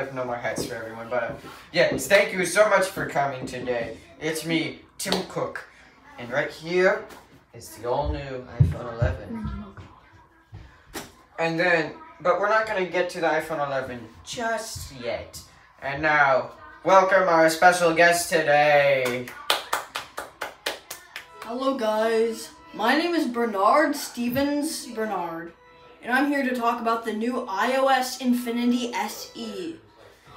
have no more hats for everyone, but yes, thank you so much for coming today. It's me, Tim Cook, and right here is the all-new iPhone 11. And then, but we're not gonna get to the iPhone 11 just yet. And now, welcome our special guest today. Hello, guys. My name is Bernard Stevens Bernard, and I'm here to talk about the new iOS Infinity SE.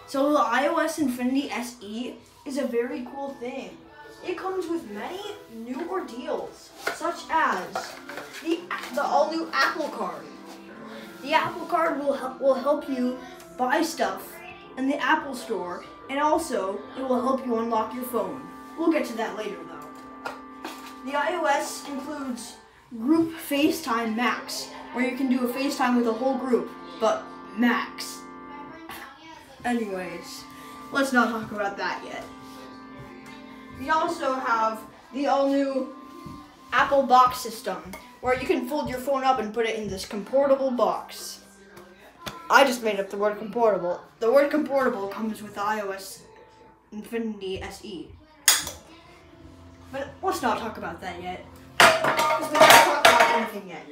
So, the iOS Infinity SE is a very cool thing. It comes with many new ordeals, such as the, the all new Apple Card. The Apple Card will help, will help you buy stuff in the Apple Store, and also it will help you unlock your phone. We'll get to that later, though. The iOS includes Group FaceTime Max, where you can do a FaceTime with a whole group, but max. Anyways, let's not talk about that yet. We also have the all new Apple Box system, where you can fold your phone up and put it in this comportable box. I just made up the word comportable. The word comportable comes with iOS Infinity SE. But let's not talk about that yet. We talked about anything yet.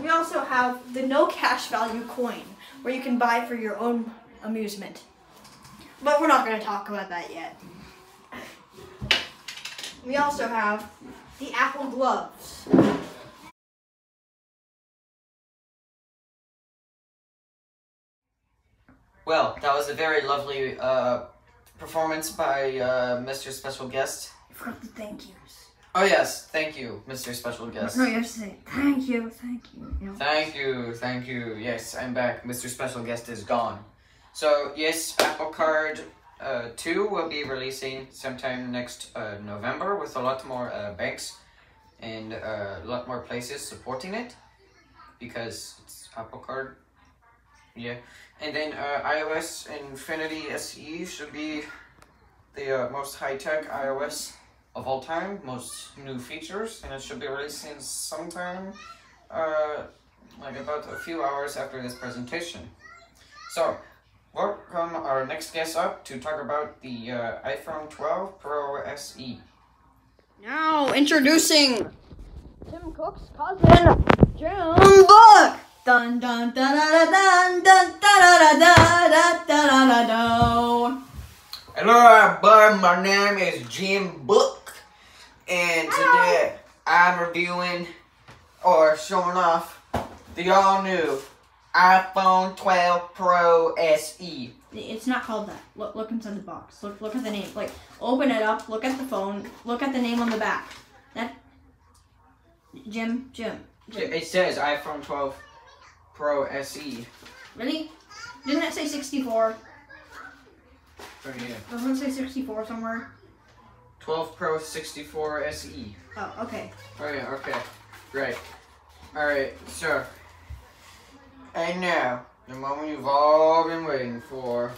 We also have the no cash value coin, where you can buy for your own amusement. But we're not going to talk about that yet. We also have the Apple gloves. Well, that was a very lovely uh, performance by uh, Mr. Special Guest. I forgot the thank yous. Oh yes, thank you, Mr. Special Guest. No, you have to say thank you, thank you. you know? Thank you, thank you. Yes, I'm back. Mr. Special Guest is gone. So yes, Apple Card uh, 2 will be releasing sometime next uh, November with a lot more uh, banks and uh, a lot more places supporting it because it's Apple Card. Yeah, and then uh, iOS Infinity SE should be the uh, most high-tech iOS of all time, most new features, and it should be releasing sometime like about a few hours after this presentation. So, welcome our next guest up to talk about the uh, iPhone 12 Pro E. SE. Now introducing Tim Cook's cousin, Jim Book. Dun dun dun dun dun dun dun dun dun dun dun dun dun. Hello, everybody. My name is Jim Book, and today I'm reviewing or showing off the all-new iPhone 12 Pro. SE. It's not called that. Look, look inside the box. Look, look at the name. Like, open it up. Look at the phone. Look at the name on the back. That. Jim, Jim. Jim. It says iPhone 12 Pro E. SE. Really? Didn't it say 64? Right here. Doesn't it say 64 somewhere? 12 Pro 64 SE. Oh, okay. Oh yeah, okay. Right. Alright, so. And now, the moment you've all been waiting for.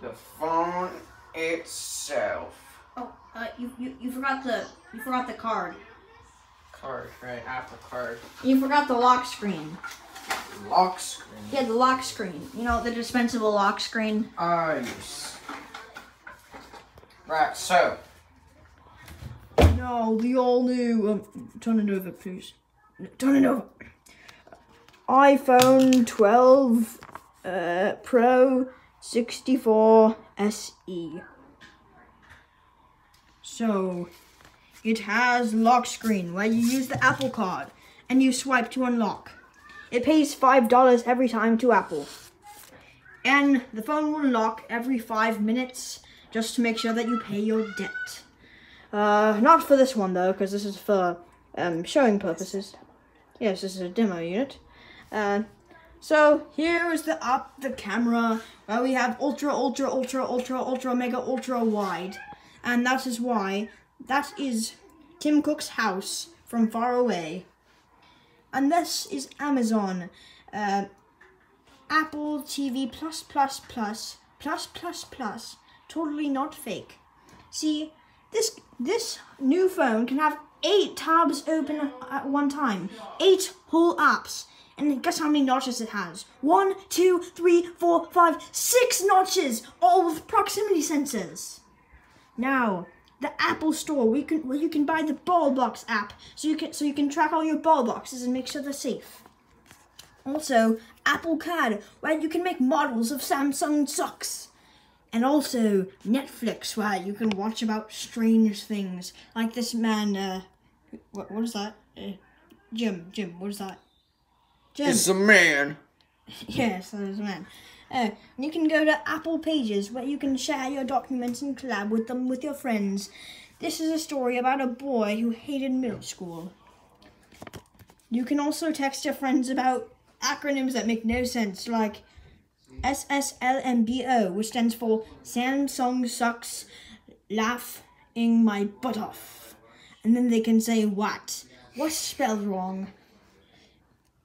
The phone itself. Oh, uh, you, you, you forgot the you forgot the card. Card, right? Apple card. You forgot the lock screen. Lock screen. Yeah, the lock screen. You know, the dispensable lock screen. Ah, yes. Right, so. No, the all new. Um, turn it over, please. It over. iPhone 12 uh, Pro 64 SE. So, it has lock screen where you use the Apple Card and you swipe to unlock. It pays $5 every time to Apple. And the phone will lock every five minutes just to make sure that you pay your debt. Uh, not for this one though, because this is for um, showing purposes. Yes, this is a demo unit. Uh, so here is the up the camera where we have ultra, ultra, ultra, ultra, ultra, mega, ultra wide, and that is why that is Tim Cook's house from far away. And this is Amazon, uh, Apple TV plus plus plus plus plus plus, totally not fake. See, This this new phone can have eight tabs open at one time, eight whole apps. And guess how many notches it has? One, two, three, four, five, six notches, all with proximity sensors. Now, the Apple Store, where you can where you can buy the ball box app, so you can so you can track all your ball boxes and make sure they're safe. Also, Apple CAD, where you can make models of Samsung socks. And also Netflix, where you can watch about strange things, like this man. Uh, what what is that? Uh, Jim, Jim, what is that? Jim. It's a man. Yes, is a man. Uh, you can go to Apple Pages where you can share your documents and collab with them with your friends. This is a story about a boy who hated middle school. You can also text your friends about acronyms that make no sense, like SSLMBO, which stands for Samsung Sucks Laughing My Butt Off. And then they can say what? What's spelled wrong?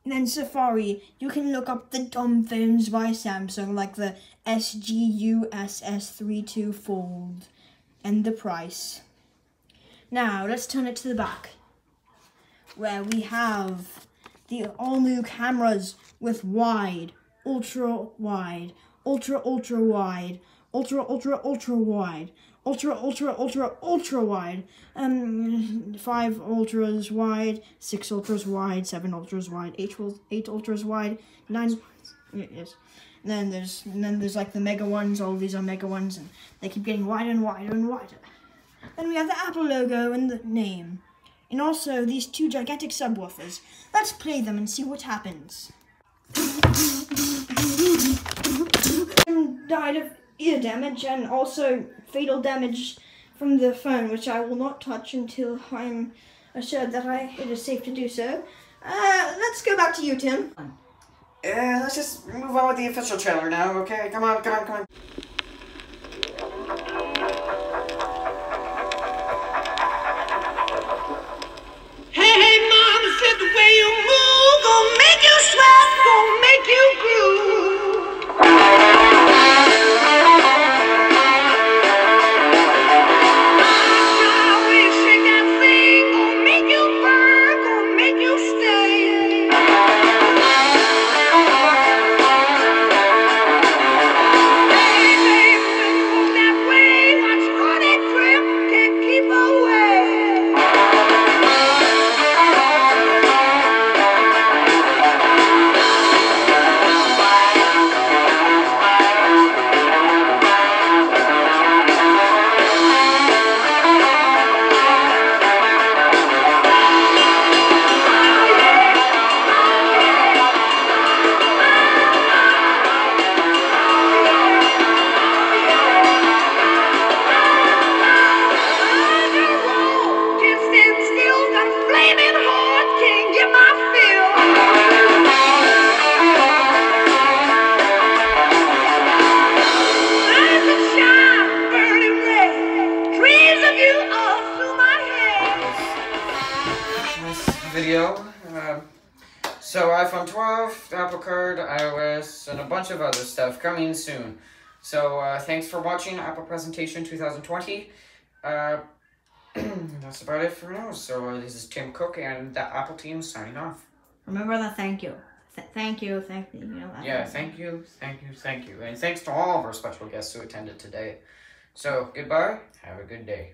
And then Safari, you can look up the dumb phones by Samsung, like the SGU SS32 Fold, and the price. Now, let's turn it to the back, where we have the all new cameras with wide, ultra wide, ultra ultra wide, ultra ultra ultra wide, ultra ultra ultra ultra wide, um, five ultras wide, six ultras wide, seven ultras wide, eight eight ultras wide, nine. Yes. And then there's and then there's like the mega ones. All these are mega ones, and they keep getting wider and wider and wider. Then we have the Apple logo and the name, and also these two gigantic subwoofers. Let's play them and see what happens. Died of ear damage and also fatal damage from the phone, which I will not touch until I'm assured that I, it is safe to do so. Uh, let's go back to you, Tim. Yeah, let's just move on with the official trailer now, okay? Come on, come on, come on. Hey, hey, mama said the way you move gon' make you sweat, so iPhone 12, Apple Card, iOS, and a bunch of other stuff coming soon. So uh, thanks for watching Apple Presentation 2020. Uh, that's about it for now. So uh, this is Tim Cook and the Apple team signing off. Remember that thank you. Th- thank you, thank you. You know. Yeah, thank you, thank you, thank you. And thanks to all of our special guests who attended today. So goodbye, have a good day.